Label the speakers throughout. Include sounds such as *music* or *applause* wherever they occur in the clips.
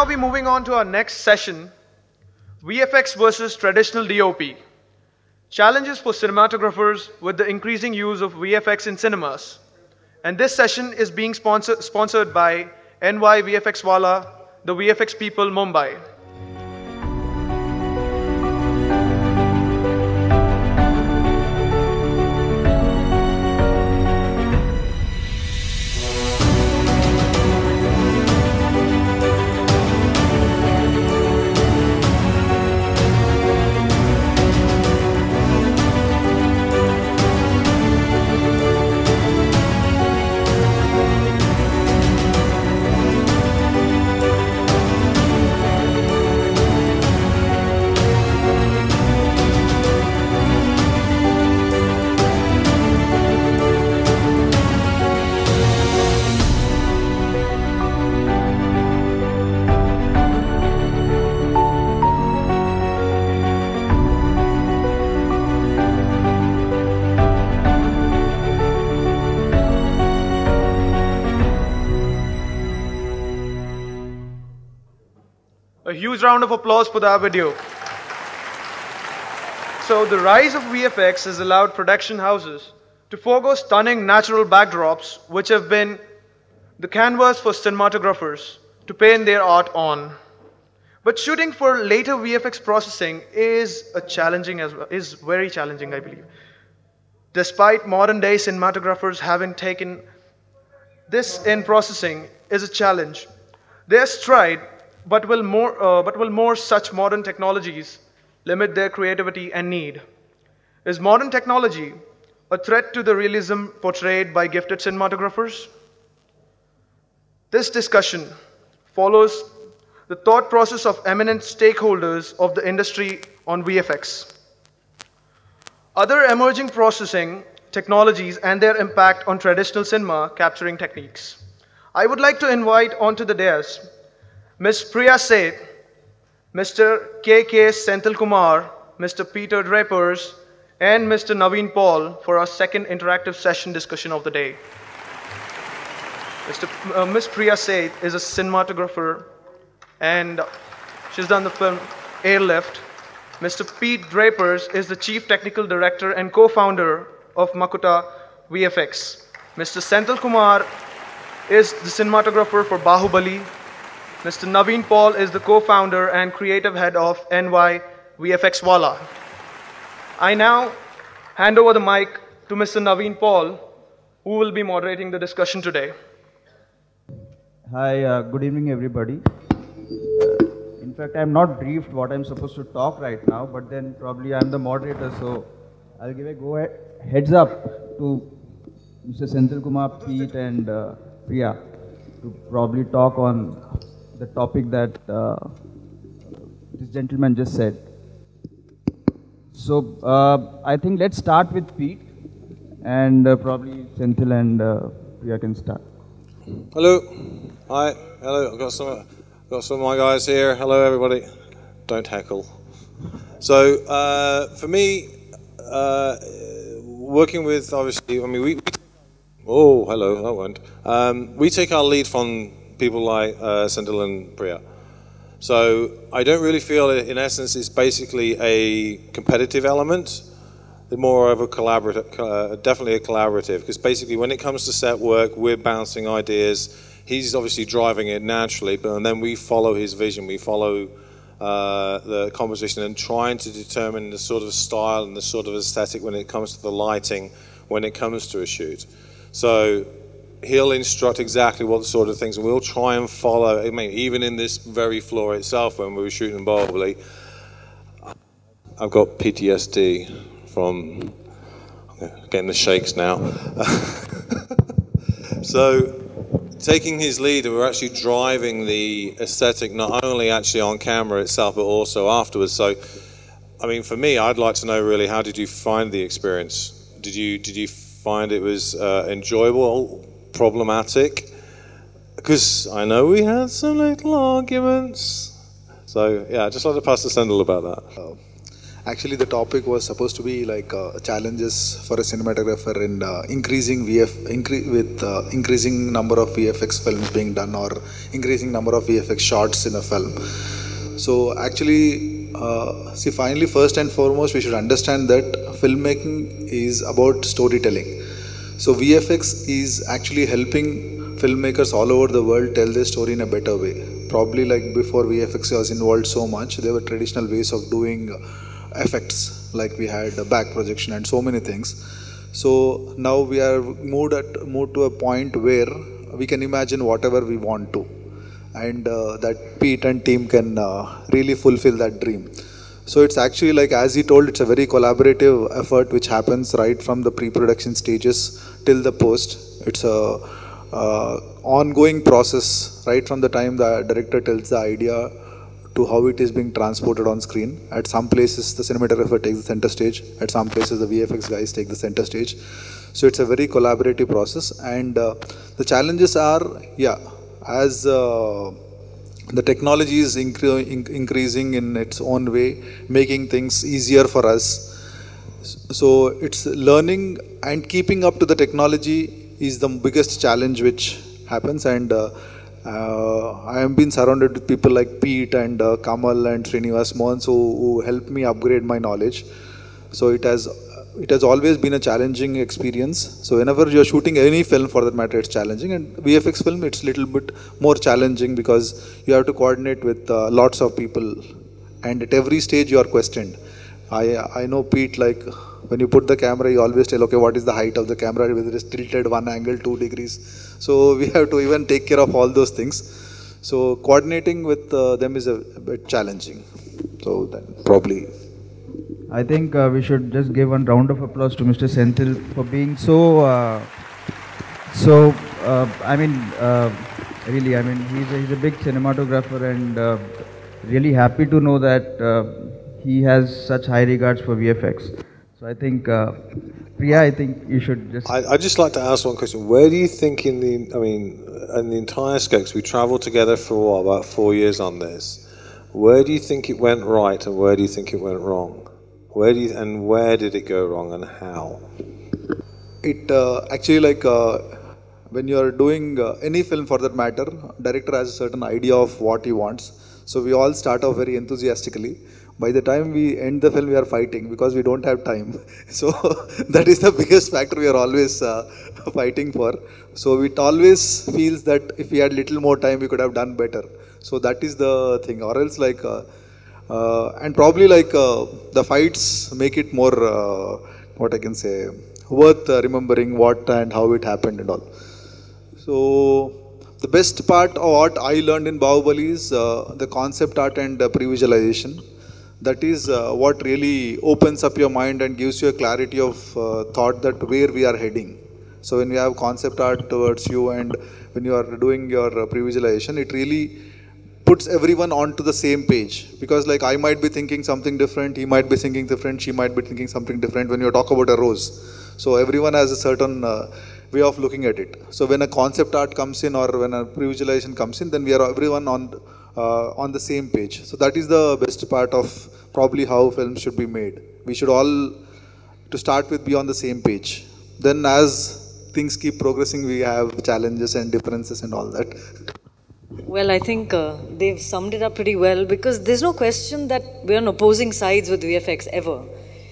Speaker 1: now be moving on to our next session VFX versus traditional DOP. Challenges for cinematographers with the increasing use of VFX in cinemas. And this session is being sponsor- sponsored by NY VFX Wala, the VFX People Mumbai. Huge round of applause for that video. So, the rise of VFX has allowed production houses to forego stunning natural backdrops, which have been the canvas for cinematographers to paint their art on. But shooting for later VFX processing is a challenging as well, is very challenging, I believe. Despite modern day cinematographers having taken this in processing is a challenge. Their stride, but will more, uh, but will more such modern technologies limit their creativity and need? Is modern technology a threat to the realism portrayed by gifted cinematographers? This discussion follows the thought process of eminent stakeholders of the industry on VFX. Other emerging processing technologies and their impact on traditional cinema capturing techniques. I would like to invite onto the dais Ms. Priya Seth, Mr. K.K. Senthil Kumar, Mr. Peter Drapers, and Mr. Naveen Paul for our second interactive session discussion of the day. Mr. Uh, Ms. Priya Seth is a cinematographer and she's done the film Airlift. Mr. Pete Drapers is the chief technical director and co-founder of Makuta VFX. Mr. Senthil Kumar is the cinematographer for Baahubali. Mr. Naveen Paul is the co-founder and creative head of NY VFX Wala. I now hand over the mic to Mr. Naveen Paul, who will be moderating the discussion today.
Speaker 2: Hi, uh, good evening, everybody. Uh, in fact, I'm not briefed what I'm supposed to talk right now, but then probably I'm the moderator, so I'll give a go heads up to Mr. Senthil Kumar, Pete, and uh, Priya to probably talk on the topic that uh, this gentleman just said. So uh, I think let's start with Pete, and uh, probably Senthil and uh, Priya can start.
Speaker 3: Hello. Hi. Hello. I've got some got some of my guys here. Hello, everybody. Don't heckle. So uh, for me, uh, working with obviously, I mean, we. we oh, hello. That went. Um, we take our lead from people like uh, and Priya. So I don't really feel. In essence, it's basically a competitive element more of a collaborative, uh, definitely a collaborative, because basically when it comes to set work, we're bouncing ideas. He's obviously driving it naturally, but and then we follow his vision. We follow uh, the composition and trying to determine the sort of style and the sort of aesthetic when it comes to the lighting, when it comes to a shoot. So he'll instruct exactly what sort of things, and we'll try and follow. I mean, even in this very floor itself, when we were shooting Baahubali, I've got PTSD from getting the shakes now. *laughs* so, taking his lead, we're actually driving the aesthetic not only actually on camera itself, but also afterwards. So, I mean, for me, I'd like to know really how did you find the experience? Did you did you find it was uh, enjoyable, problematic? Because I know we had some little arguments. So yeah, I'd just like to pass to Senthil about that.
Speaker 4: Oh. Actually, the topic was supposed to be like uh, challenges for a cinematographer in uh, increasing VF incre- with uh, increasing number of VFX films being done or increasing number of VFX shots in a film. So actually, uh, see, finally, first and foremost, we should understand that filmmaking is about storytelling. So VFX is actually helping filmmakers all over the world tell their story in a better way. Probably like before VFX was involved so much, there were traditional ways of doing effects, like we had back projection and so many things. So now we are moved at moved to a point where we can imagine whatever we want to and uh, that Pete and team can uh, really fulfill that dream. So it's actually like as he told, it's a very collaborative effort which happens right from the pre-production stages till the post. It's a uh, ongoing process right from the time the director tells the idea to how it is being transported on screen. At some places, the cinematographer takes the center stage. At some places, the VFX guys take the center stage. So it's a very collaborative process, and uh, the challenges are, yeah, as uh, the technology is incre- in- increasing in its own way, making things easier for us. So it's learning and keeping up to the technology is the biggest challenge which happens, and uh, uh, I have been surrounded with people like Pete and uh, Kamal and Srinivas Mohans who, who helped me upgrade my knowledge. So it has it has always been a challenging experience. So whenever you're shooting any film for that matter, it's challenging. And VFX film, it's a little bit more challenging because you have to coordinate with uh, lots of people, and at every stage you are questioned. I I know Pete like when you put the camera, you always tell okay what is the height of the camera whether it's tilted one angle two degrees. So *laughs* we have to even take care of all those things. So coordinating with uh, them is a, a bit challenging. So then probably
Speaker 2: I think uh, we should just give one round of applause to Mr. Senthil for being so, uh, so, uh, I mean, uh, really, I mean, he's a, he's a big cinematographer and uh, really happy to know that he has such high regards for VFX. So I think, uh, Priya, I think you should just.
Speaker 3: I, I'd just like to ask one question. Where do you think in the, I mean, in the entire scope, 'cause we travelled together for what, about four years on this. Where do you think it went right and where do you think it went wrong? Where do you, and where did it go wrong and how?
Speaker 4: it uh, actually like uh, when you are doing uh, any film for that matter director has a certain idea of what he wants so we all start off very enthusiastically by the time we end the film we are fighting because we don't have time. *laughs* So *laughs* that is the biggest factor we are always uh, fighting for. So it always feels that if we had little more time we could have done better. So that is the thing. Or else like uh, uh, and probably like uh, the fights make it more uh, what i can say worth uh, remembering what and how it happened and all. So the best part of what i learned in Baahubali is uh, the concept art and uh, pre-visualization that is uh, what really opens up your mind and gives you a clarity of uh, thought that where we are heading. So when you have concept art towards you and when you are doing your uh, pre-visualization it really puts everyone onto the same page. Because like i might be thinking something different he might be thinking different she might be thinking something different when you talk about a rose. So everyone has a certain uh, way of looking at it. So when a concept art comes in or when a pre-visualization comes in then we are everyone on uh, on the same page so that is the best part of probably how films should be made we should all to start with be on the same page then as things keep progressing we have challenges and differences and all that
Speaker 5: Well, I think uh, they've summed it up pretty well because there's no question that we're on opposing sides with VFX ever.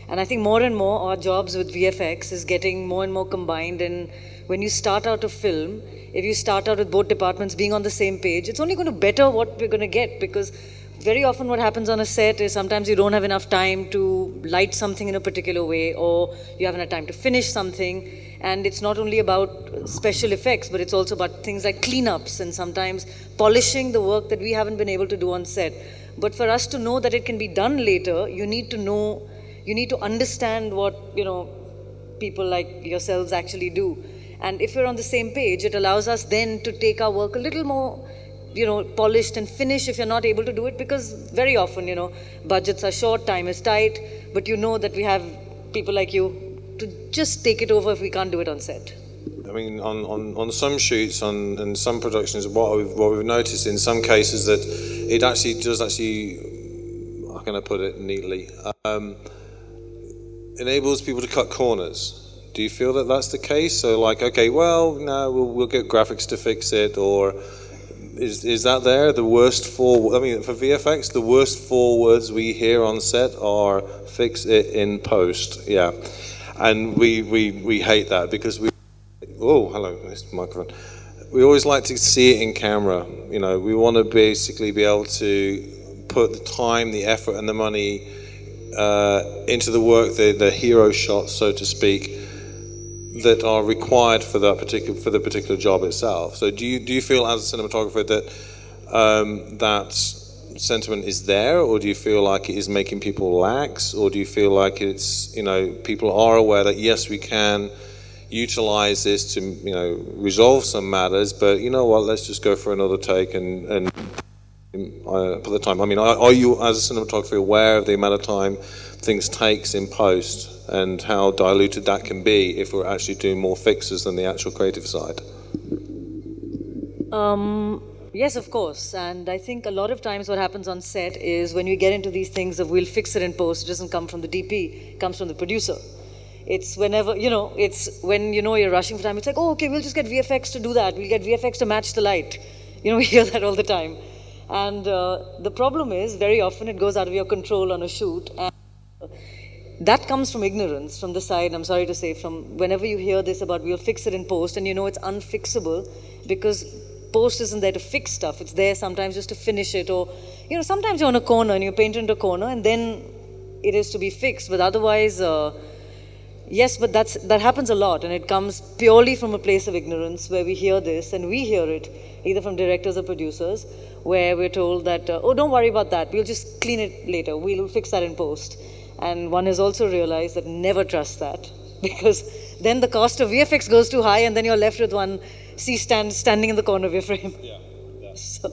Speaker 5: And I think more and more our jobs with VFX is getting more and more combined. And when you start out a film, if you start out with both departments being on the same page, it's only going to better what we're going to get because very often what happens on a set is sometimes you don't have enough time to light something in a particular way or you haven't had time to finish something. And it's not only about special effects but it's also about things like cleanups and sometimes polishing the work that we haven't been able to do on set. But for us to know that it can be done later you need to know you need to understand what you know people like yourselves actually do and if we're on the same page it allows us then to take our work a little more you know polished and finish if you're not able to do it because very often you know budgets are short time is tight but you know that we have people like you to just take it over if we can't do it on set
Speaker 3: I mean, on, on, on some shoots on, and some productions, what we've, what we've noticed in some cases that it actually does actually, how can I put it neatly? Um, enables people to cut corners. Do you feel that that's the case? So, like, okay, well, no, we'll, we'll get graphics to fix it, or is is that there? The worst four. I mean, for VFX, the worst four words we hear on set are "fix it in post." Yeah, and we we we hate that because we. Oh, hello, this microphone. We always like to see it in camera. You know, we want to basically be able to put the time, the effort, and the money uh, into the work, the the hero shots, so to speak that are required for that particular for the particular job itself. So do you do you feel as a cinematographer that um, that sentiment is there, or do you feel like it is making people lax, or do you feel like it's you know people are aware that yes we can utilize this to you know resolve some matters, but you know what let's just go for another take and and uh, the time. I mean, are, are you as a cinematographer aware of the amount of time things takes in post? And how diluted that can be if we're actually doing more fixes than the actual creative side?
Speaker 5: Um, yes, of course. And I think a lot of times what happens on set is when we get into these things of we'll fix it in post, it doesn't come from the DP, it comes from the producer. It's whenever, you know, it's when you know you're rushing for time, it's like, oh, okay, we'll just get VFX to do that. We'll get VFX to match the light. *laughs* You know, we hear that all the time. And uh, the problem is, very often it goes out of your control on a shoot. And that comes from ignorance from the side i'm sorry to say from whenever you hear this about we'll fix it in post and you know it's unfixable because post isn't there to fix stuff. It's there sometimes just to finish it or you know sometimes you're on a corner and you paint into a corner and then it is to be fixed. But otherwise uh, yes but that's that happens a lot and it comes purely from a place of ignorance where we hear this and we hear it either from directors or producers where we're told that uh, oh don't worry about that. We'll just clean it later. We'll fix that in post and one has also realized that never trust that *laughs* because then the cost of VFX goes too high and then you're left with one C stand standing in the corner of your *laughs* frame. Yeah. yeah. *laughs* So.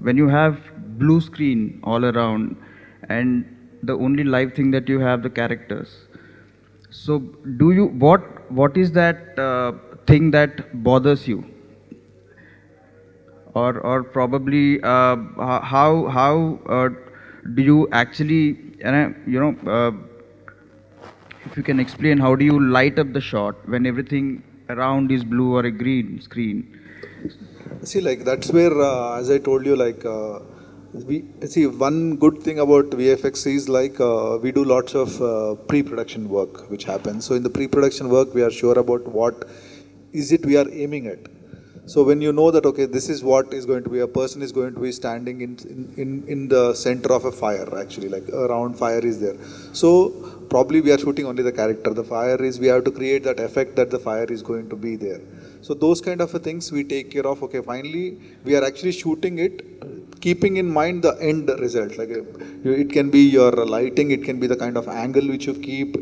Speaker 2: When you have blue screen all around and the only live thing that you have the characters. So do you what what is that uh, thing that bothers you? Or or probably uh, how how uh, do you actually and I, you know uh, if you can explain how do you light up the shot when everything around is blue or a green screen?
Speaker 4: See like that's where uh, as i told you like uh, we see one good thing about vfx is like uh, we do lots of uh, pre-production work which happens. So in the pre-production work we are sure about what is it we are aiming at so when you know that okay, this is what is going to be a person is going to be standing in in in the center of a fire actually like around fire is there. So probably we are shooting only the character. The fire is we have to create that effect that the fire is going to be there. So those kind of things we take care of. Okay, finally we are actually shooting it keeping in mind the end result like it can be your lighting it can be the kind of angle which you keep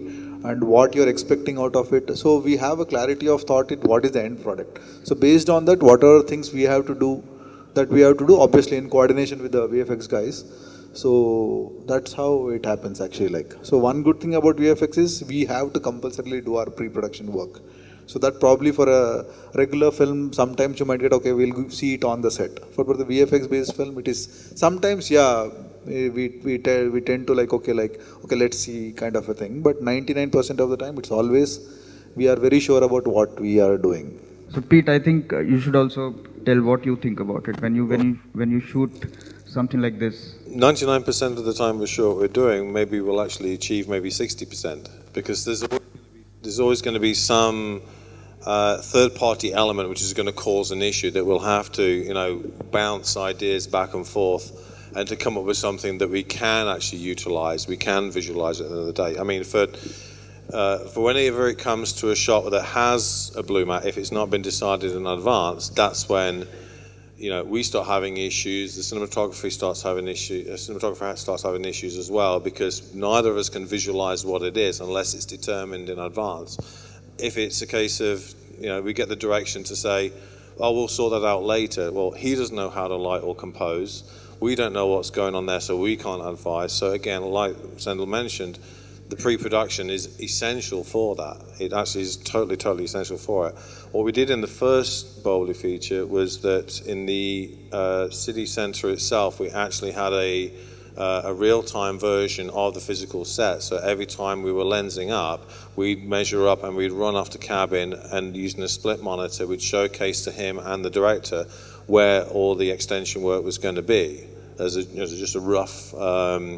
Speaker 4: and what you're expecting out of it. So we have a clarity of thought in what is the end product. So based on that, what are things we have to do that we have to do obviously in coordination with the VFX guys. So that's how it happens actually like. So one good thing about VFX is we have to compulsorily do our pre-production work. So that probably for a regular film, sometimes you might get, okay, we'll see it on the set. For, for the VFX based film, it is sometimes, yeah, we, we, we tend to like, okay, like, okay, let's see kind of a thing. But 99% of the time, it's always, we are very sure about what we are doing.
Speaker 2: So Pete, I think uh, you should also tell what you think about it when you when you when you shoot something like this.
Speaker 3: 99% of the time we're sure what we're doing, maybe we'll actually achieve maybe 60% because there's always, there's always going to be some uh, third party element which is going to cause an issue that we'll have to, you know, bounce ideas back and forth and to come up with something that we can actually utilize, we can visualize at the end of the day. I mean, for uh, for whenever it comes to a shot that has a blue matte, if it's not been decided in advance, that's when you know we start having issues. The cinematography starts having issues. The cinematographer starts having issues as well because neither of us can visualize what it is unless it's determined in advance. If it's a case of you know we get the direction to say, "Oh, we'll sort that out later." Well, he doesn't know how to light or compose we don't know what's going on there, so we can't advise. So again, like Senthil mentioned, the pre-production is essential for that. It actually is totally, totally essential for it. What we did in the first Bowley feature was that in the uh, city centre itself, we actually had a, uh, a real-time version of the physical set. So every time we were lensing up, we'd measure up and we'd run off the cabin and using a split monitor, we'd showcase to him and the director where all the extension work was going to be as, a, as just a rough um,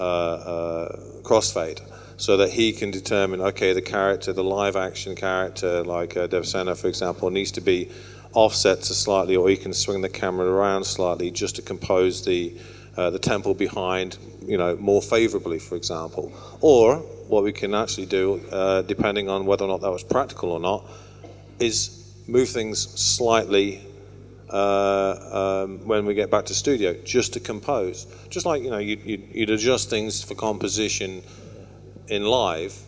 Speaker 3: uh, uh, crossfade so that he can determine, okay, the character, the live action character, like uh, Devsena, for example, needs to be offset to slightly, or he can swing the camera around slightly just to compose the uh, the temple behind, you know, more favorably, for example. Or what we can actually do, uh, depending on whether or not that was practical or not, is move things slightly uh, um, when we get back to studio, just to compose. Just like you know, you'd, you'd, you'd adjust things for composition in live.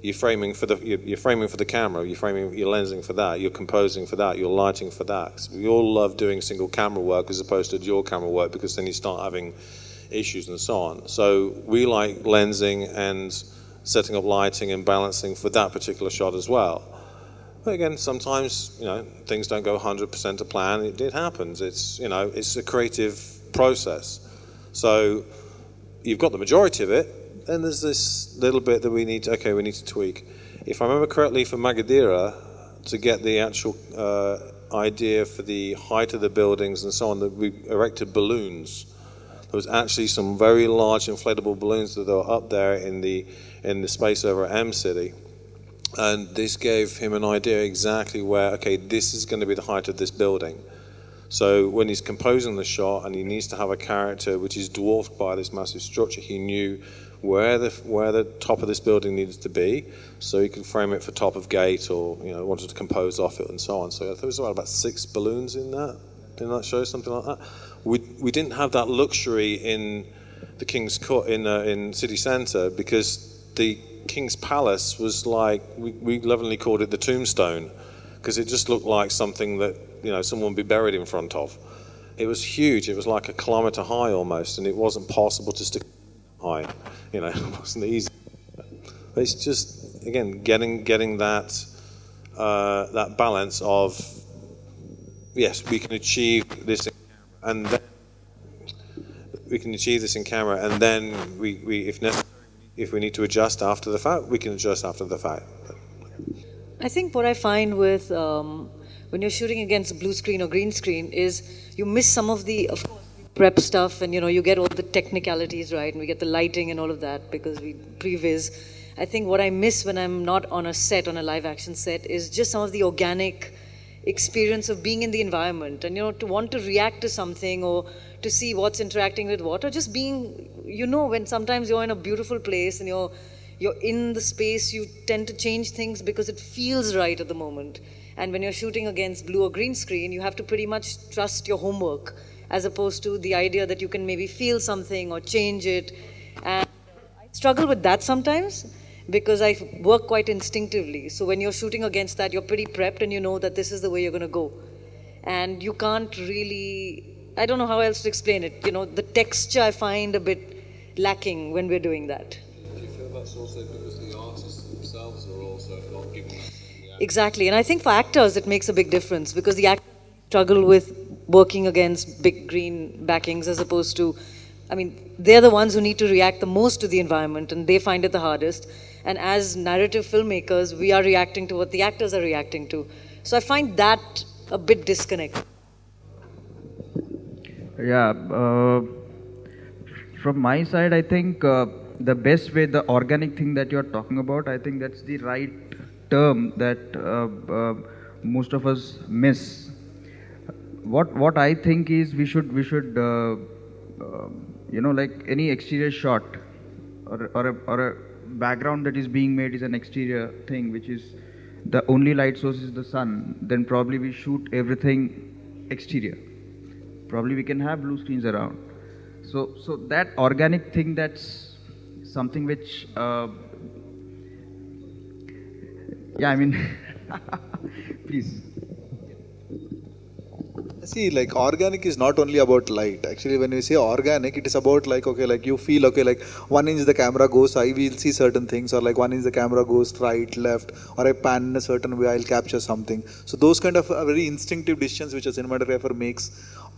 Speaker 3: You're framing for the you're, you're, framing for the camera. You're framing. You're lensing for that. You're composing for that. You're lighting for that. We all love doing single camera work as opposed to dual camera work because then you start having issues and so on. So we like lensing and setting up lighting and balancing for that particular shot as well. But again, sometimes you know things don't go 100% to plan. It, it happens. It's you know it's a creative process. So you've got the majority of it, then there's this little bit that we need to, okay, we need to tweak. If I remember correctly, for Magadheera, to get the actual uh, idea for the height of the buildings and so on, that we erected balloons. There was actually some very large inflatable balloons that were up there in the in the space over at M City, and this gave him an idea exactly where okay, this is going to be the height of this building. So when he's composing the shot and he needs to have a character which is dwarfed by this massive structure, he knew where the where the top of this building needed to be, so he could frame it for top of gate, or you know wanted to compose off it and so on. So I think there was about six balloons in that in that show, something like that. We we didn't have that luxury in the King's Court in uh, in city centre because the King's Palace was like we we lovingly called it the tombstone because it just looked like something that you know someone would be buried in front of. It was huge. It was like a kilometre high almost, and it wasn't possible to stick high. You know, *laughs* it wasn't easy. But it's just again getting getting that uh, that balance of yes, we can achieve this, and then we can achieve this in camera, and then we, we if necessary, if we need to adjust after the fact, we can adjust after the fact.
Speaker 5: I think what I find with um, when you're shooting against a blue screen or green screen is you miss some of the, of course, prep stuff and you know you get all the technicalities right? And we get the lighting and all of that because we previs i think what i miss when i'm not on a set on a live action set is just some of the organic experience of being in the environment. And you know to want to react to something or to see what's interacting with what or just being you know when sometimes you're in a beautiful place and you're you're in the space you tend to change things because it feels right at the moment and when you're shooting against blue or green screen you have to pretty much trust your homework as opposed to the idea that you can maybe feel something or change it. And I struggle with that sometimes because I work quite instinctively. So when you're shooting against that, you're pretty prepped and you know that this is the way you're going to go. And you can't really, I don't know how else to explain it. You know, the texture I find a bit lacking when we're doing that. Exactly. And I think for actors, it makes a big difference because the actors struggle with working against big green backings as opposed to, I mean, they're the ones who need to react the most to the environment and they find it the hardest. And as narrative filmmakers, we are reacting to what the actors are reacting to. So I find that a bit disconnected.
Speaker 2: Yeah, uh, from my side, I think uh, the best way, the organic thing that you're talking about, I think that's the right term that uh, uh most of us miss. What what I think is we should we should uh, uh, you know like any exterior shot or or a, or a background that is being made is an exterior thing which is the only light source is the sun then probably we shoot everything exterior probably we can have blue screens around. So so that organic thing that's something which uh, yeah i mean *laughs* please.
Speaker 4: See like organic is not only about light. Actually when we say organic it is about like okay like you feel okay like one inch the camera goes i will see certain things or like one inch the camera goes right left or i pan in a certain way i'll capture something. So those kind of uh, very instinctive decisions which a cinematographer makes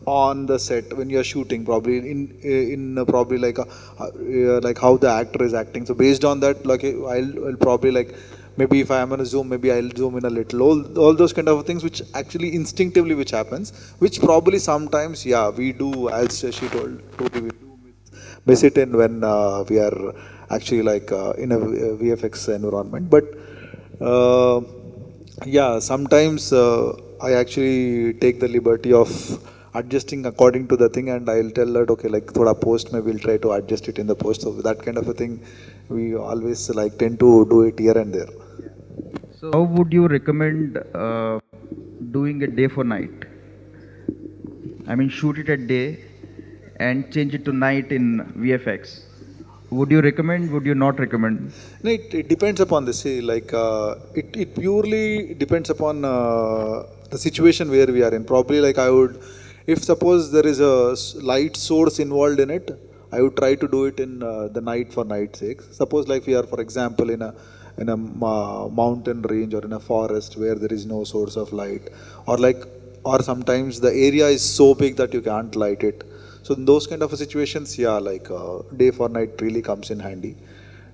Speaker 4: on the set when you're shooting probably in in uh, probably like a, uh, like how the actor is acting. So based on that like I'll, I'll probably like maybe if I am on a zoom maybe I'll zoom in a little. All, all those kind of things which actually instinctively which happens which probably sometimes yeah we do as she told totally we do miss it in when uh, we are actually like uh, in a VFX environment. But uh, yeah sometimes uh, I actually take the liberty of adjusting according to the thing and I'll tell that okay like thoda post maybe we'll try to adjust it in the post. So that kind of a thing we always like tend to do it here and there.
Speaker 2: So how would you recommend uh, doing it day for night? I mean shoot it at day and change it to night in VFX would you recommend would you not recommend?
Speaker 4: No it, it depends upon this see like uh, it, it purely depends upon uh, the situation where we are in. Probably like i would if suppose there is a light source involved in it i would try to do it in uh, the night for night sake. Suppose like we are for example in a in a mountain range or in a forest where there is no source of light or like or sometimes the area is so big that you can't light it. So in those kind of situations yeah like uh, day for night really comes in handy.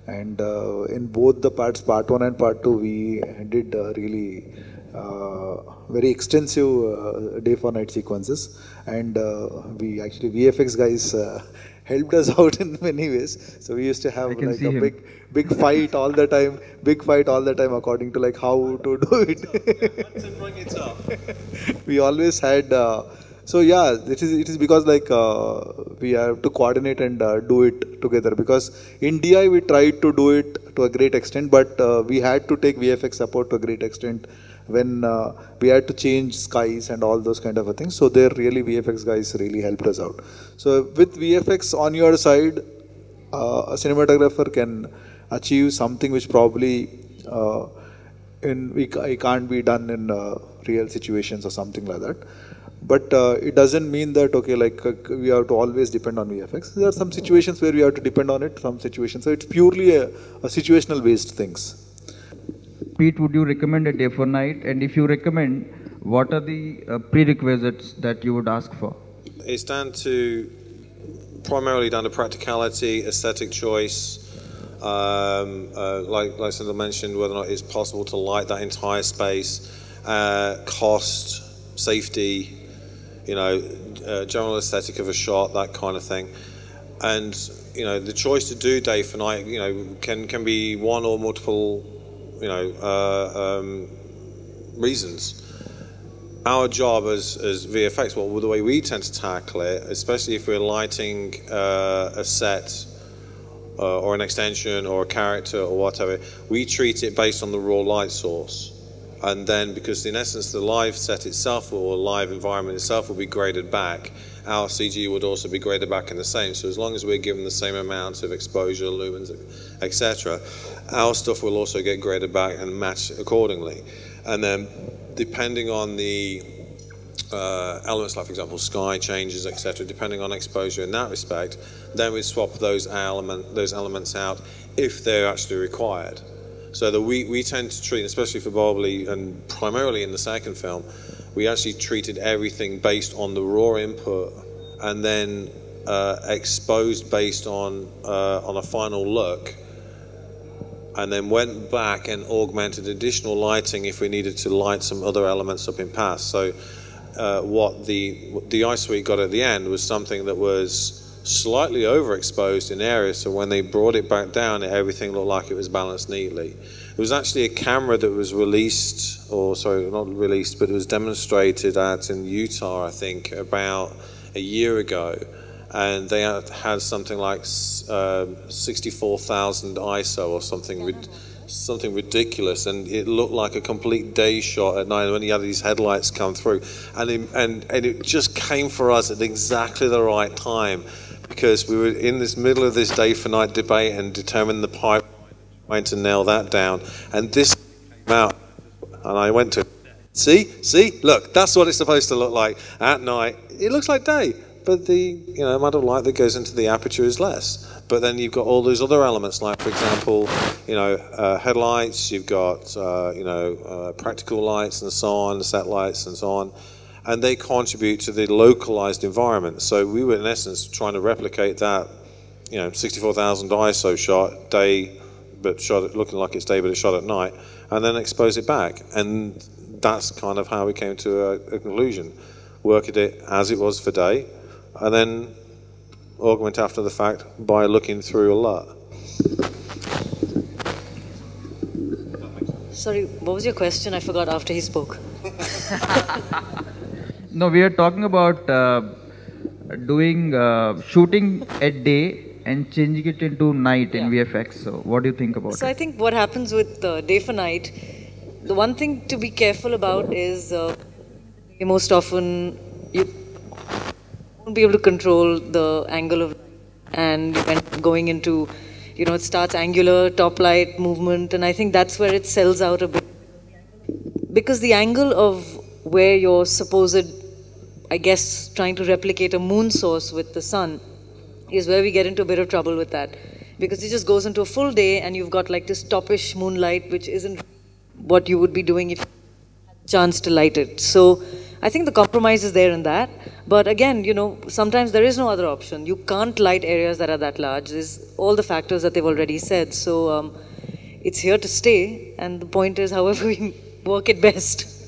Speaker 4: And uh, in both the parts part 1 and part 2 we did uh, really uh, very extensive uh, day for night sequences. And uh, we actually vfx guys *laughs* helped us *laughs* out in many ways. So we used to have like a him. big big fight all the time big fight all the time according to like how to do it. *laughs* We always had so yeah it is it is because like uh, we have to coordinate and uh, do it together. Because in di we tried to do it to a great extent but uh, we had to take vfx support to a great extent when uh, we had to change skies and all those kind of things so there really vfx guys really helped us out. So with vfx on your side uh, a cinematographer can achieve something which probably uh, in we, it can't be done in real situations or something like that. But uh, it doesn't mean that okay like uh, we have to always depend on vfx there are some situations where we have to depend on it some situations. So it's purely a, a situational based things
Speaker 2: pete would you recommend a day for night and if you recommend what are the uh, prerequisites that you would ask for
Speaker 3: it's down to primarily down to practicality aesthetic choice um, uh, like like Senthil mentioned whether or not it's possible to light that entire space uh, cost safety you know, uh, general aesthetic of a shot, that kind of thing. And you know, the choice to do day for night, you know, can can be one or multiple, you know, uh, um, reasons. Our job as, as VFX, well, the way we tend to tackle it, especially if we're lighting uh, a set uh, or an extension or a character or whatever, we treat it based on the raw light source and then because in essence the live set itself or live environment itself will be graded back our CG would also be graded back in the same. So as long as we're given the same amount of exposure lumens etc our stuff will also get graded back and match accordingly. And then depending on the uh, elements like for example sky changes etc depending on exposure in that respect then we swap those element those elements out if they're actually required so that we, we tend to treat, especially for Baahubali and primarily in the second film, we actually treated everything based on the raw input and then uh, exposed based on uh, on a final look and then went back and augmented additional lighting if we needed to light some other elements up in past. So uh, what the the ISO we got at the end was something that was slightly overexposed in areas, so when they brought it back down, everything looked like it was balanced neatly. It was actually a camera that was released, or sorry, not released, but it was demonstrated at in Utah, I think, about a year ago. And they had, something like uh, 64,000 ISO or something, something ridiculous, and it looked like a complete day shot at night when you had these headlights come through, and it, and and it just came for us at exactly the right time because we were in this middle of this day for night debate and determined the pipe trying to nail that down. And this came out, and I went to see, see, look, that's what it's supposed to look like at night. It looks like day, but the you know amount of light that goes into the aperture is less. But then you've got all those other elements, like for example, you know, uh, headlights. You've got uh, you know uh, practical lights and so on, lights and so on and they contribute to the localized environment. So we were in essence trying to replicate that, you know, 64,000 ISO shot day, but shot it looking like it's day, but it's shot at night, and then expose it back. And that's kind of how we came to a, a conclusion. Work at it as it was for day, and then augment after the fact by looking through a LUT.
Speaker 5: Sorry, what was your question? I forgot after he spoke. *laughs*
Speaker 2: No, we are talking about uh, doing uh, shooting at day and changing it into night in VFX. So, what do you think about
Speaker 5: So
Speaker 2: it?
Speaker 5: I think what happens with uh, day for night, the one thing to be careful about is uh, most often you won't be able to control the angle of and going into you know it starts angular top light movement and I think that's where it sells out a bit because the angle of where you're supposed I guess trying to replicate a moon source with the sun is where we get into a bit of trouble with that. Because it just goes into a full day and you've got like this topish moonlight which isn't what you would be doing if you had chance to light it. So i think the compromise is there in that. But again you know sometimes there is no other option. You can't light areas that are that large. There's all the factors that they've already said. So um, it's here to stay. And the point is however *laughs* we work it best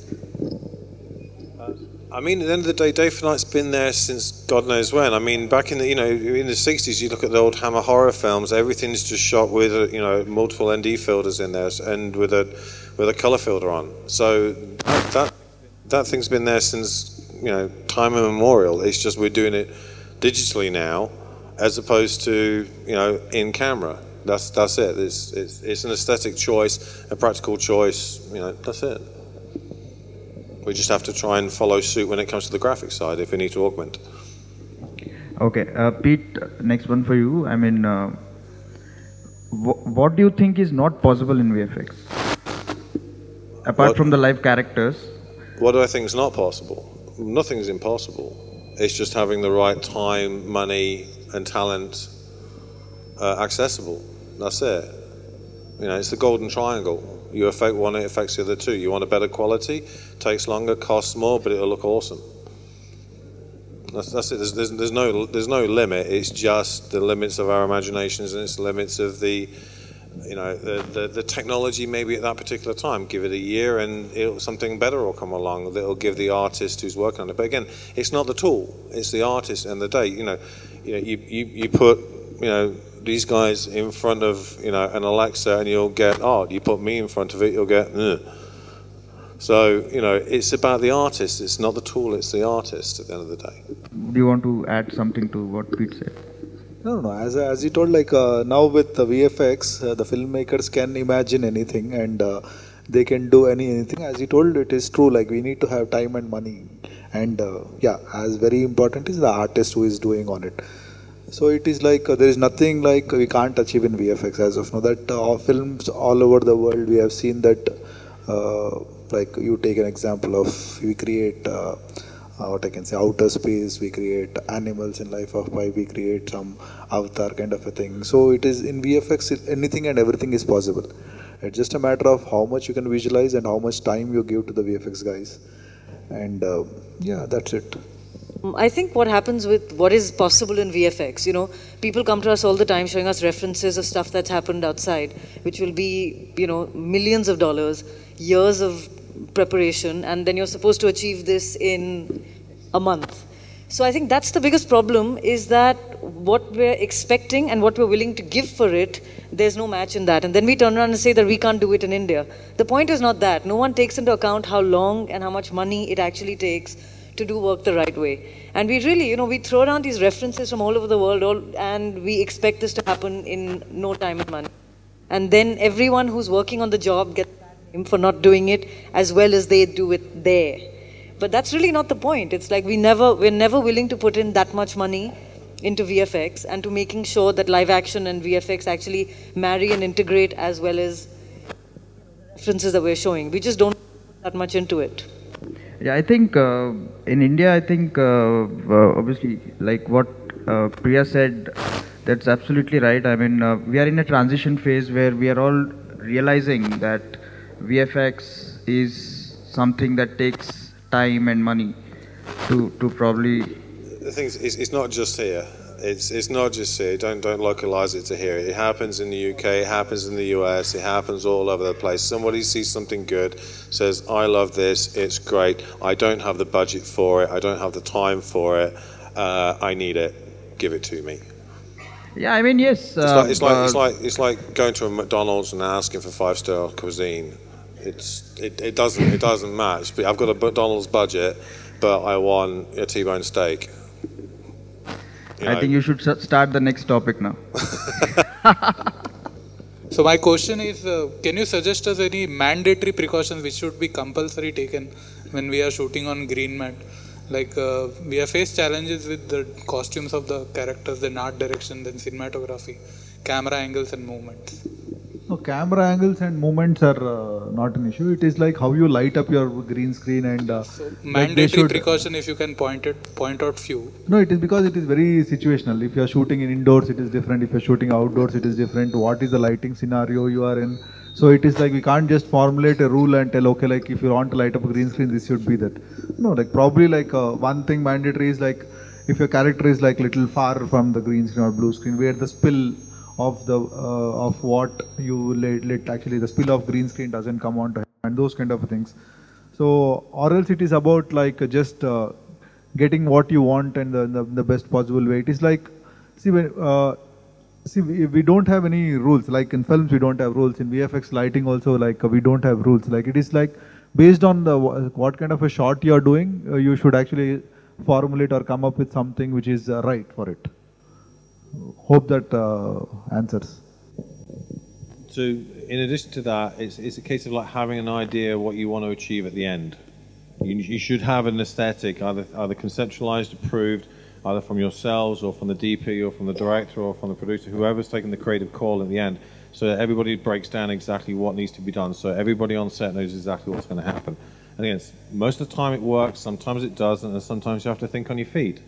Speaker 3: I mean, at the end of the day, Day for Night's been there since God knows when. I mean, back in the you know in the '60s, you look at the old Hammer horror films. Everything's just shot with uh, you know multiple ND filters in there and with a with a color filter on. So that that, that thing's been there since you know time immemorial. It's just we're doing it digitally now, as opposed to you know in camera. That's that's it. It's it's, it's an aesthetic choice, a practical choice. You know, that's it. We just have to try and follow suit when it comes to the graphics side if we need to augment.
Speaker 2: Okay, uh, Pete, next one for you. I mean, uh, wh- what do you think is not possible in VFX? Apart
Speaker 3: What-
Speaker 2: from the live characters,
Speaker 3: What do I think is not possible? Nothing's impossible. It's just having the right time, money, and talent uh, accessible. That's it. You know, it's the golden triangle. You affect one, it affects the other two. You want a better quality, takes longer, costs more, but it'll look awesome. That's, that's it. There's, there's, there's no there's no limit. It's just the limits of our imaginations and it's the limits of the you know the, the, the technology maybe at that particular time. Give it a year and something better will come along that'll give the artist who's working on it. But again, it's not the tool. It's the artist and the day. You know, you know you, you, you put you know these guys in front of you know an Alexa and you'll get art. You put me in front of it, you'll get. Ugh. So you know, it's about the artist. It's not the tool. It's the artist at the end of the day.
Speaker 2: do you want to add something to what Pete said?
Speaker 4: No, no. As as you told, like uh, now with the VFX, uh, the filmmakers can imagine anything and uh, they can do any anything. As you told, it is true. Like we need to have time and money, and uh, yeah, as very important is the artist who is doing on it. So it is like uh, there is nothing like we can't achieve in VFX as of now. That uh, films all over the world we have seen that. Uh, like you take an example of we create. Uh, uh, what I can say, outer space. We create animals in Life of Pi. We create some avatar kind of a thing. So it is in VFX. Anything and everything is possible. It's just a matter of how much you can visualize and how much time you give to the VFX guys. And uh, yeah, that's it.
Speaker 5: I think what happens with what is possible in VFX, you know, people come to us all the time showing us references of stuff that's happened outside, which will be, you know, millions of dollars, years of preparation, and then you're supposed to achieve this in a month. So I think that's the biggest problem is that what we're expecting and what we're willing to give for it, there's no match in that. And then we turn around and say that we can't do it in India. The point is not that. No one takes into account how long and how much money it actually takes to do work the right way. And we really, you know, we throw around these references from all over the world all, and we expect this to happen in no time and money. And then everyone who's working on the job gets him for not doing it as well as they do it there. But that's really not the point. It's like we never we're never willing to put in that much money into VFX and to making sure that live action and VFX actually marry and integrate as well as references that we're showing. We just don't put that much into it.
Speaker 2: Yeah, I think uh, in India, I think uh, uh, obviously, like what uh, Priya said, that's absolutely right. I mean, uh, we are in a transition phase where we are all realizing that VFX is something that takes time and money. to to probably
Speaker 3: The thing is, it's, it's not just here. It's it's not just here. Don't don't localize it to here. It happens in the UK. It happens in the US. It happens all over the place. Somebody sees something good, says, "I love this. It's great. I don't have the budget for it. I don't have the time for it. Uh, I need it. Give it to me."
Speaker 2: yeah i mean yes
Speaker 3: It's
Speaker 2: uh,
Speaker 3: like it's like it's
Speaker 2: uh,
Speaker 3: like it's like going to a McDonald's and asking for five star cuisine. It's it, it doesn't it doesn't match. But I've got a McDonald's budget, but I want a T-bone steak. You
Speaker 2: i think you should start the next topic now *laughs*
Speaker 6: So my question is, uh, can you suggest us any mandatory precautions which should be compulsory taken when we are shooting on green matte? Like uh, we have faced challenges with the costumes of the characters, then art direction, then cinematography, camera angles and movements.
Speaker 4: Camera angles and movements are uh, not an issue. It is like how you light up your green screen and uh,
Speaker 6: So mandatory
Speaker 4: should-
Speaker 6: precaution, if you can point it, point out few.
Speaker 4: No, it is because it is very situational. If you are shooting in indoors, it is different. If you are shooting outdoors, it is different. What is the lighting scenario you are in? So it is like we can't just formulate a rule and tell, okay, like if you want to light up a green screen, this should be that. No, like probably like uh, one thing mandatory is like if your character is like little far from the green screen or blue screen, where the spill of the uh, of what you lit actually the spill of green screen doesn't come onto and those kind of things. So or else it is about like just uh, getting what you want and the, the, the best possible way. It is like, see, when, uh, see, we, we don't have any rules. Like in films, we don't have rules. In VFX lighting, also, like we don't have rules. Like it is like based on the what kind of a shot you are doing, uh, you should actually formulate or come up with something which is uh, right for it. Hope that uh, answers.
Speaker 3: So, in addition to that, it's, it's a case of like having an idea what you want to achieve at the end. You, you should have an aesthetic, either either conceptualized, approved, either from yourselves or from the DP or from the director or from the producer, whoever's taking the creative call at the end, so everybody breaks down exactly what needs to be done. So everybody on set knows exactly what's going to happen. And again, most of the time it works, sometimes it doesn't, and sometimes you have to think on your feet.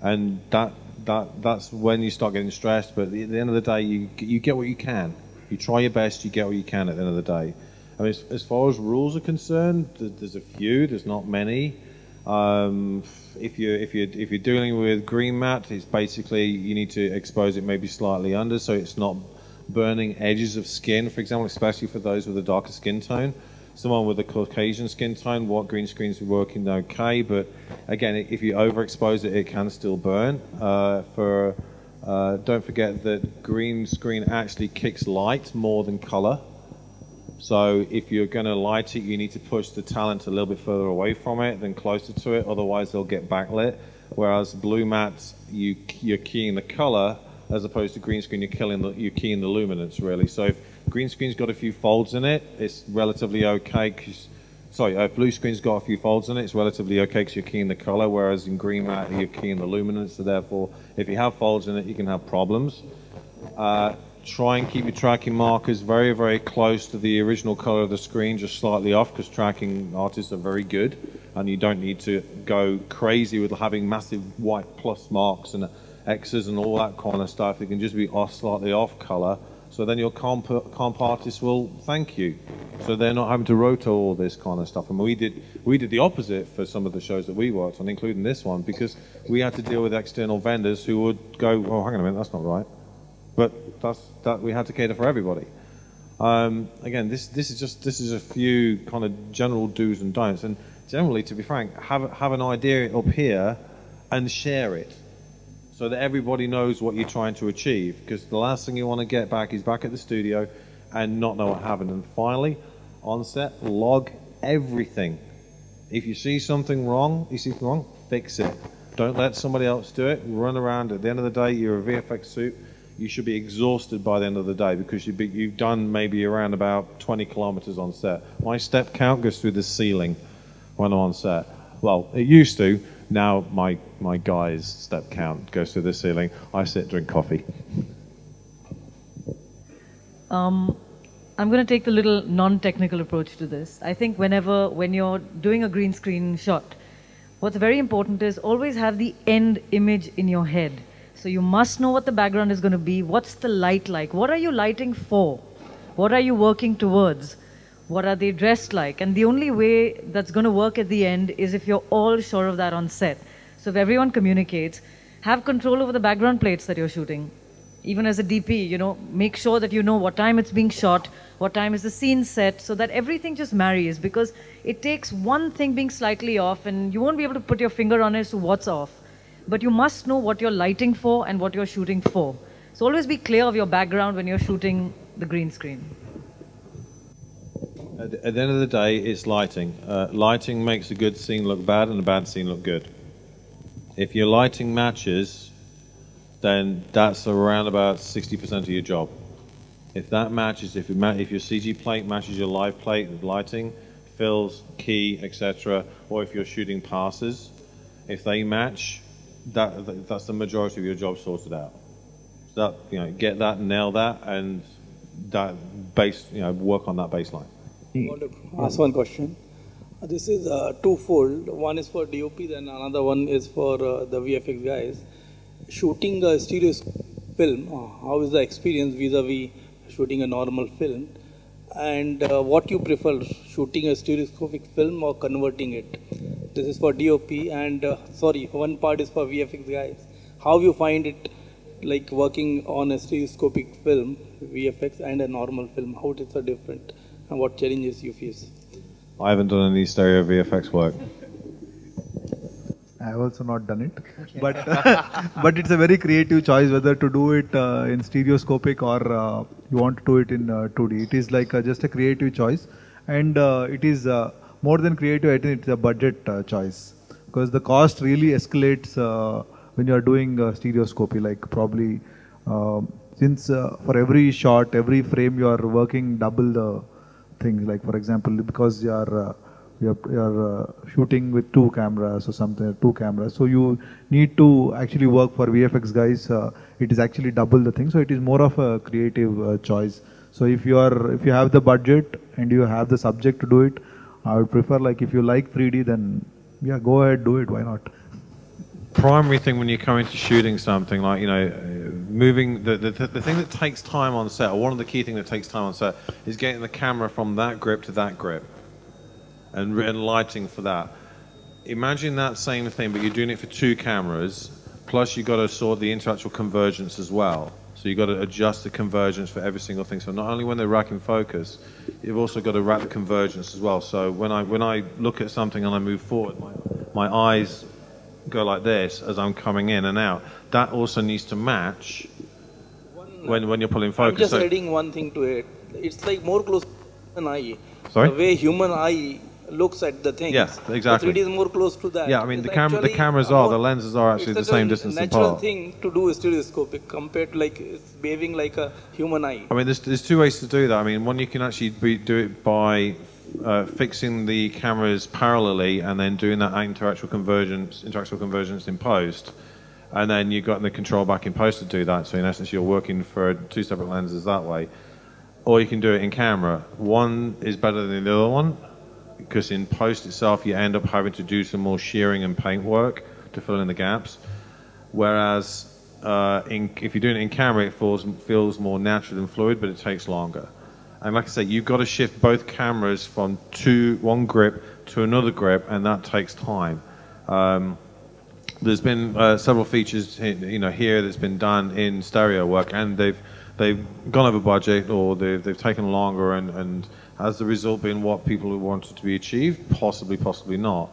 Speaker 3: And that that that's when you start getting stressed. But at the, end of the day, you you get what you can. You try your best. You get what you can at the end of the day. I mean, as, as far as rules are concerned, th- there's a few. There's not many. Um, if you if you if you're dealing with green matte, it's basically you need to expose it maybe slightly under, so it's not burning edges of skin. For example, especially for those with a darker skin tone. Someone with a Caucasian skin tone, what green screens are working okay, but again, if you overexpose it, it can still burn. Uh, for uh, don't forget that green screen actually kicks light more than color. So if you're going to light it, you need to push the talent a little bit further away from it than closer to it. Otherwise, they'll get backlit. Whereas blue mattes, you you're keying the color as opposed to green screen, you're killing the, you're keying the luminance really. So if green screen's got a few folds in it, it's relatively okay. 'cause- sorry, uh, blue screen's got a few folds in it, it's relatively okay because you're keying the color. Whereas in green matte, you're keying the luminance. So therefore, if you have folds in it, you can have problems. Uh, try and keep your tracking markers very, very close to the original color of the screen, just slightly off, because tracking artists are very good, and you don't need to go crazy with having massive white plus marks and X's and all that kind of stuff. It can just be off, slightly off color. So then your comp, comp artist will thank you. So they're not having to roto all this kind of stuff. And we did we did the opposite for some of the shows that we worked on, including this one, because we had to deal with external vendors who would go, oh, hang on a minute, that's not right but that's that we had to cater for everybody. Um, again, this this is just this is a few kind of general do's and don'ts, and generally, to be frank, have have an idea up here and share it so that everybody knows what you're trying to achieve. Because the last thing you want to get back is back at the studio and not know what happened. And finally, on set, log everything. If you see something wrong, you see something wrong, fix it. Don't let somebody else do it. Run around. At the end of the day, you're a VFX supe. You should be exhausted by the end of the day because be, you've done maybe around about 20 kilometers on set. My step count goes through the ceiling when I'm on set. Well, it used to. Now my my guy's step count goes through the ceiling. I sit, drink coffee.
Speaker 5: Um, I'm going to take the little non-technical approach to this. I think whenever, when you're doing a green screen shot, what's very important is always have the end image in your head. So you must know what the background is going to be. What's the light like? What are you lighting for? What are you working towards? What are they dressed like? And the only way that's going to work at the end is if you're all sure of that on set. So if everyone communicates, have control over the background plates that you're shooting. Even as a DP, you know, make sure that you know what time it's being shot, what time is the scene set, so that everything just marries. Because it takes one thing being slightly off, and you won't be able to put your finger on it as to what's off. But you must know what you're lighting for and what you're shooting for. So always be clear of your background when you're shooting the green screen.
Speaker 3: At the, at the end of the day, it's lighting. Uh, lighting makes a good scene look bad and a bad scene look good. If your lighting matches, then that's around about 60% of your job. If that matches, if, ma- if your CG plate matches your live plate with lighting, fills, key, etc., or if you're shooting passes, if they match, that, that- that's the majority of your job sorted out. So that you know, get that, nail that, and that base, you know, work on that baseline.
Speaker 7: Want to ask one question. Uh, This is uh, twofold. One is for DOP, then another one is for uh, the VFX guys. Shooting a stereo film, uh, how is the experience vis-a-vis shooting a normal film? And uh, what you prefer, shooting a stereoscopic film or converting it? This is for DOP, and uh, sorry, one part is for VFX guys. How you find it, like working on a stereoscopic film, VFX, and a normal film? How it is so different, and what challenges you face?
Speaker 3: I haven't done any stereo VFX work.
Speaker 8: I have also not done it, but *laughs* but it's a very creative choice whether to do it uh, in stereoscopic or uh, you want to do it in uh, 2D. It is like uh, just a creative choice, and uh, it is uh, more than creative. I think it's a budget uh, choice because the cost really escalates uh, when you are doing uh, stereoscopy. Like probably um since uh, for every shot, every frame, you are working double the things. Like for example, because you are uh, you're, you're uh, shooting with two cameras or something, two cameras. So you need to actually work for VFX guys. Uh, it is actually double the thing. So it is more of a creative uh, choice. So if you are, if you have the budget and you have the subject to do it, I would prefer like if you like 3D, then yeah, go ahead, do it. Why not?
Speaker 3: Primary thing when you come into shooting something like you know, moving the, the the thing that takes time on set, or one of the key things that takes time on set, is getting the camera from that grip to that grip, and, and lighting for that. Imagine that same thing, but you're doing it for two cameras. Plus, you've got to sort the interaxial convergence as well. So you've got to adjust the convergence for every single thing. So not only when they're racking focus, you've also got to rack the convergence as well. So when I when I look at something and I move forward, my, my eyes go like this as I'm coming in and out. That also needs to match when when you're pulling focus.
Speaker 7: I'm just
Speaker 3: So-
Speaker 7: adding one thing to it. It's like more close to human eye.
Speaker 3: Sorry?
Speaker 7: The way human eye looks at the things.
Speaker 3: Yeah, exactly.
Speaker 7: The 3D is more close to that.
Speaker 3: Yeah, I mean,
Speaker 7: It's
Speaker 3: the cam- the cameras are- the lenses are actually
Speaker 7: it's
Speaker 3: the same
Speaker 7: a
Speaker 3: distance
Speaker 7: natural thing to do stereoscopic compared to like it's behaving like a human eye.
Speaker 3: I mean, there's, there's two ways to do that. I mean, one, you can actually be, do it by uh, fixing the cameras parallelly and then doing that interaxial convergence, interaxial convergence in post. And then you've got the control back in post to do that. So in essence, you're working for two separate lenses that way. Or you can do it in camera. One is better than the other one because in post itself, you end up having to do some more shearing and paint work to fill in the gaps. Whereas uh, in, if you're doing it in camera, it feels, feels more natural and fluid, but it takes longer. And like I say, you've got to shift both cameras from two, one grip to another grip, and that takes time. Um, there's been uh, several features, you know, here that's been done in stereo work, and they've they've gone over budget or they've, they've taken longer, and, and has the result been what people wanted to be achieved? Possibly, possibly not.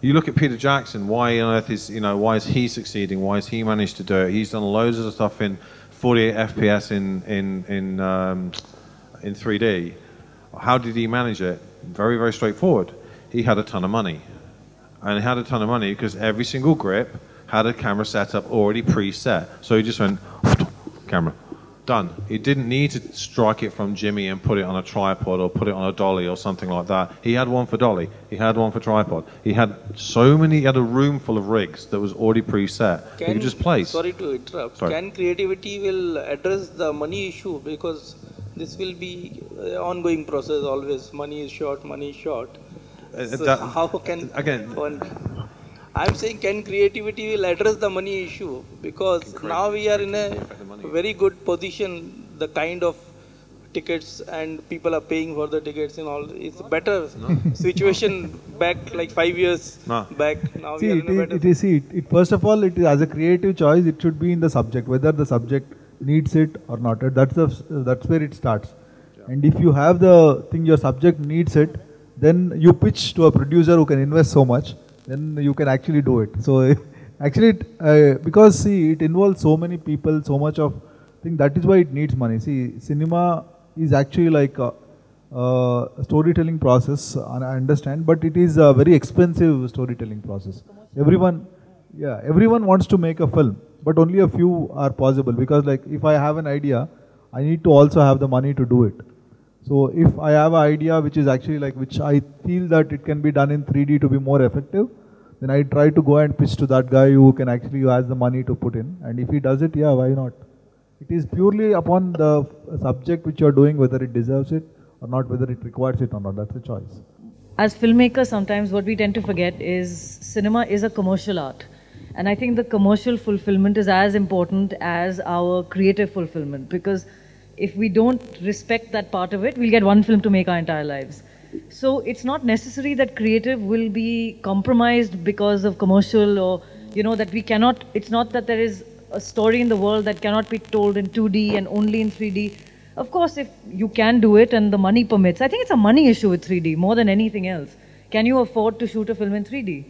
Speaker 3: You look at Peter Jackson. Why on earth is you know why is he succeeding? Why has he managed to do it? He's done loads of stuff in 48 FPS in in in um, in 3D. How did he manage it? Very very straightforward. He had a ton of money, and he had a ton of money because every single grip had a camera setup already preset. So he just went *sniffs* camera done. He didn't need to strike it from Jimmy and put it on a tripod or put it on a dolly or something like that. He had one for dolly. He had one for tripod. He had so many. He had a room full of rigs that was already preset. he could just place.
Speaker 7: Sorry to interrupt.
Speaker 3: Sorry.
Speaker 7: Can creativity will address the money issue because this will be uh, ongoing process always. Money is short. Money is short.
Speaker 3: Uh,
Speaker 7: So
Speaker 3: that-
Speaker 7: how can
Speaker 3: again-
Speaker 7: one? I'm saying can creativity will address the money issue because now we are in a very good position. The kind of tickets and people are paying for the tickets and all. It's a better situation *laughs* back like five years
Speaker 3: No.
Speaker 7: back. Now
Speaker 4: See,
Speaker 7: we are in a better...
Speaker 4: It is, see, it, it, first of all, it is, as a creative choice, it should be in the subject, whether the subject needs it or not. That's the that's where it starts. And if you have the thing, your subject needs it, then you pitch to a producer who can invest so much, then you can actually do it. So *laughs* actually, it, uh, because see, it involves so many people, so much of thing. That is why it needs money. See, cinema is actually like a, uh, storytelling process, I understand, but it is a very expensive storytelling process. Everyone, yeah, everyone wants to make a film, but only a few are possible because, like, if I have an idea, I need to also have the money to do it. So, if I have an idea which is actually like which I feel that it can be done in 3D to be more effective, then I try to go and pitch to that guy who can actually who has the money to put in, and if he does it, yeah, why not? It is purely upon the subject which you are doing, whether it deserves it or not, whether it requires it or not. That's a choice.
Speaker 5: as filmmakers, sometimes what we tend to forget is cinema is a commercial art. And I think the commercial fulfillment is as important as our creative fulfillment because if we don't respect that part of it, we'll get one film to make our entire lives. So it's not necessary that creative will be compromised because of commercial or, you know, that we cannot, it's not that there is a story in the world that cannot be told in 2D and only in 3D. Of course, if you can do it and the money permits, I think it's a money issue with 3D more than anything else. Can you afford to shoot a film in 3D?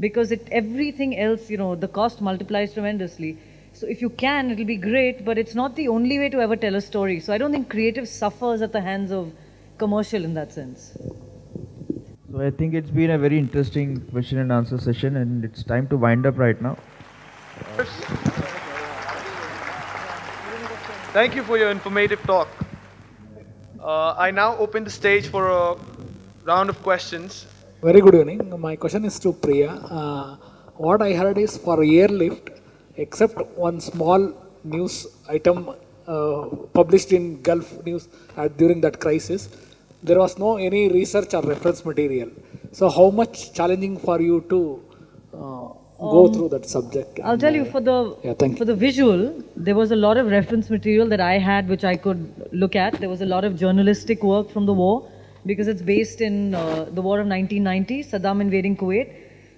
Speaker 5: Because it, everything else, you know, the cost multiplies tremendously. So if you can, it'll be great, but it's not the only way to ever tell a story. So I don't think creative suffers at the hands of commercial in that sense.
Speaker 2: So I think it's been a very interesting question and answer session, and it's time to wind up right now.
Speaker 1: Thank you for your informative talk. Uh, I now open the stage for a round of questions.
Speaker 9: Very good evening. My question is to Priya. Uh, what I heard is for airlift, except one small news item uh, published in Gulf News uh, during that crisis, there was no any research or reference material. So how much challenging for you to uh, go through that subject?
Speaker 5: I'll tell you
Speaker 9: uh,
Speaker 5: for the
Speaker 9: Yeah, thank
Speaker 5: for the visual, there was a lot of reference material that I had which I could look at. There was a lot of journalistic work from the war because it's based in uh, the war of 1990, Saddam invading Kuwait.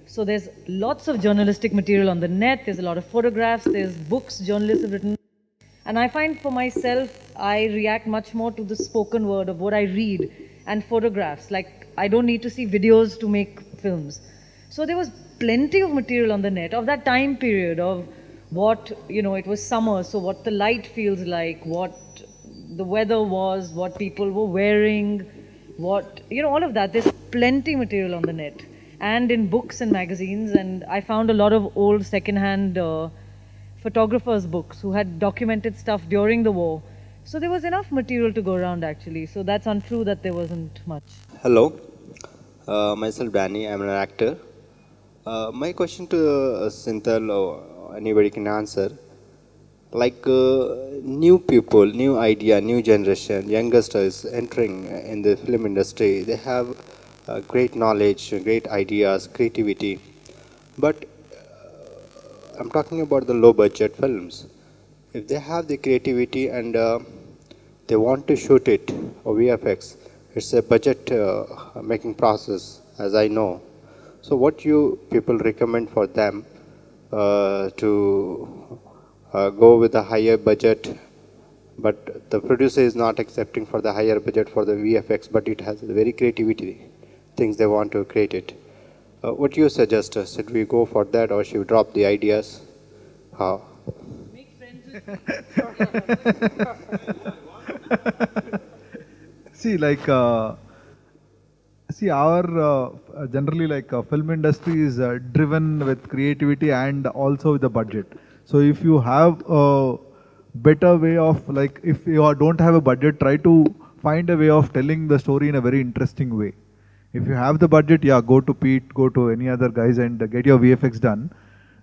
Speaker 5: So there's lots of journalistic material on the net. There's a lot of photographs. There's books journalists have written. And I find for myself, I react much more to the spoken word of what I read and photographs. Like, I don't need to see videos to make films. So there was plenty of material on the net of that time period of what, you know, it was summer, so what the light feels like, what the weather was, what people were wearing, what, you know, all of that. There's plenty material on the net and in books and magazines. And I found a lot of old secondhand uh, photographers' books who had documented stuff during the war. So there was enough material to go around actually. So that's untrue that there wasn't much.
Speaker 10: Hello, uh, myself Danny. I'm an actor. Uh, my question to uh, Senthil or anybody can answer. Like uh, new people, new idea, new generation, youngsters entering in the film industry, they have uh, great knowledge, great ideas, creativity. But uh, I'm talking about the low budget films. If they have the creativity and uh, they want to shoot it or VFX, it's a budget uh, making process, as I know. So, what you people recommend for them uh, to uh, go with a higher budget, but the producer is not accepting for the higher budget for the VFX, but it has very creativity things they want to create it. Uh, what do you suggest? Uh, should we go for that, or should we drop the ideas? How? *laughs*
Speaker 4: see, like, uh, see, our uh, uh, generally like uh, film industry is uh, driven with creativity and also with the budget. So if you have a better way of like, if you don't have a budget, try to find a way of telling the story in a very interesting way. If you have the budget, yeah, go to Pete, go to any other guys and get your VFX done.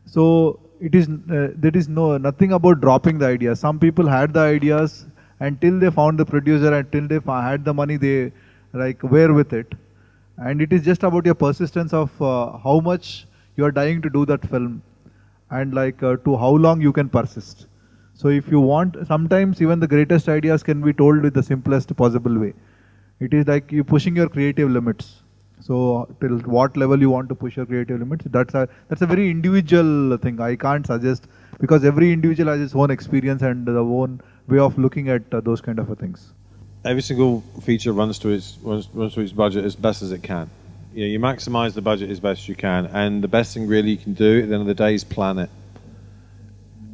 Speaker 4: So it is uh, there is no nothing about dropping the idea. Some people had the ideas until they found the producer, until they had the money, they like were with it. And it is just about your persistence of uh, how much you are dying to do that film, and like uh, to how long you can persist.
Speaker 8: So if you want, sometimes even the greatest ideas can be told with the simplest possible way. It is like you pushing your creative limits. So till what level you want to push your creative limits, that's a that's a very individual thing. I can't suggest because every individual has his own experience and the own way of looking at uh, those kind of things.
Speaker 3: Every single feature runs to its runs, runs to its budget as best as it can. You, know, you maximize the budget as best you can, and the best thing really you can do at the end of the day is plan it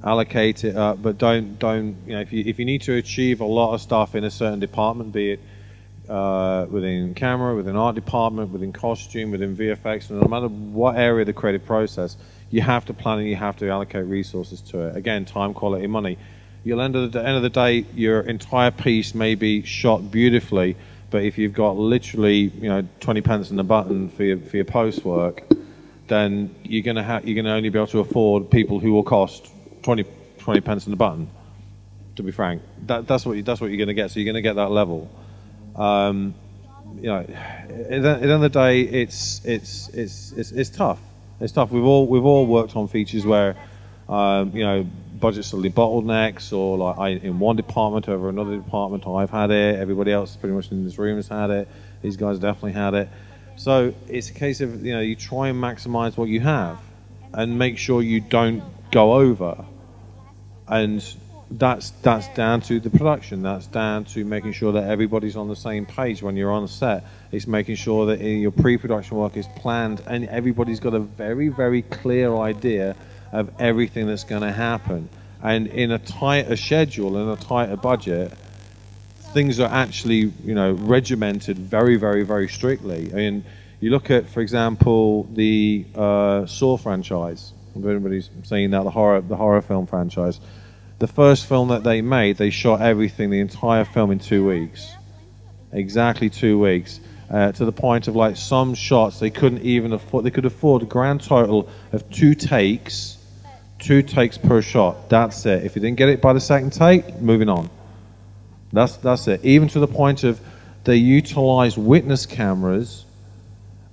Speaker 3: allocate it up, but don't don't you know if you if you need to achieve a lot of stuff in a certain department, be it uh, within camera, within art department, within costume, within VFX, no matter what area of the creative process, you have to plan and you have to allocate resources to it. Again, time, quality, money. You'll end of the end of the day, your entire piece may be shot beautifully, but if you've got literally you know 20 pence in the button for your for your post work, then you're gonna have you're gonna only be able to afford people who will cost 20, 20 pence in the button. To be frank, that, that's what you, that's what you're going to get. So you're going to get that level. Um, you know, at the end of the day, it's, it's it's it's it's tough. It's tough. We've all we've all worked on features where, um, you know, budgets suddenly bottlenecks, or like I, in one department over another department. I've had it. Everybody else, pretty much in this room, has had it. These guys definitely had it. So it's a case of you know you try and maximize what you have, and make sure you don't go over. And that's that's down to the production. That's down to making sure that everybody's on the same page when you're on set. It's making sure that eh, your pre-production work is planned and everybody's got a very very clear idea of everything that's going to happen. And in a tighter schedule and a tighter budget, things are actually you know regimented very very very strictly. I mean, you look at for example the uh, Saw franchise if anybody's seen that, the horror, the horror film franchise. The first film that they made, they shot everything, the entire film in two weeks. Exactly two weeks. Uh, to the point of like some shots they couldn't even afford, they could afford a grand total of two takes, two takes per shot. That's it. If you didn't get it by the second take, moving on. That's, that's it. Even to the point of they utilized witness cameras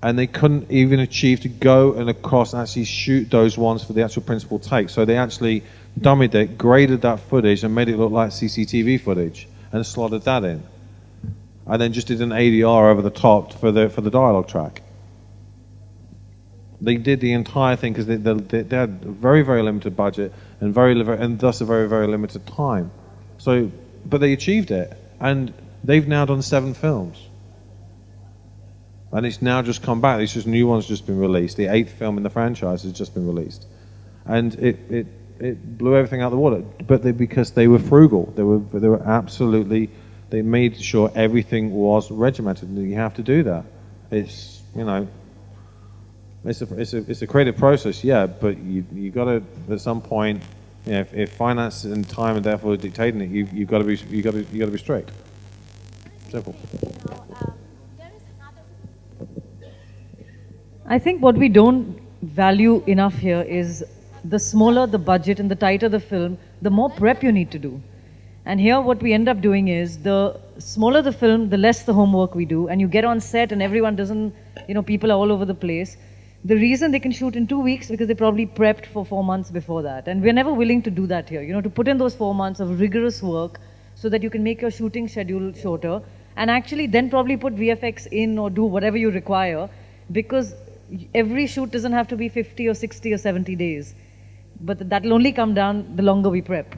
Speaker 3: and they couldn't even achieve to go and across and actually shoot those ones for the actual principal take. So they actually dummied it, graded that footage, and made it look like CCTV footage, and slotted that in, and then just did an ADR over the top for the for the dialogue track. They did the entire thing because they, they, they, had a very very limited budget and very and thus a very very limited time. So, but they achieved it, and they've now done seven films and it's now just come back. It's just new one's just been released. The eighth film in the franchise has just been released, and it it, it blew everything out of the water. But they, because they were frugal, they were they were absolutely they made sure everything was regimented. You have to do that. It's you know. It's a, it's a, it's a creative process, yeah, but you you got to at some point, you know, if, if finance and time and therefore dictating it, you you've got to be you got to you got to be strict. Simple.
Speaker 5: I think what we don't value enough here is the smaller the budget and the tighter the film, the more prep you need to do. And here, what we end up doing is the smaller the film, the less the homework we do. And you get on set, and everyone doesn't, you know, people are all over the place. The reason they can shoot in two weeks because they probably prepped for four months before that. And we're never willing to do that here, you know, to put in those four months of rigorous work so that you can make your shooting schedule shorter and actually then probably put VFX in or do whatever you require because every shoot doesn't have to be 50 or 60 or 70 days. But that'll only come down the longer we prep.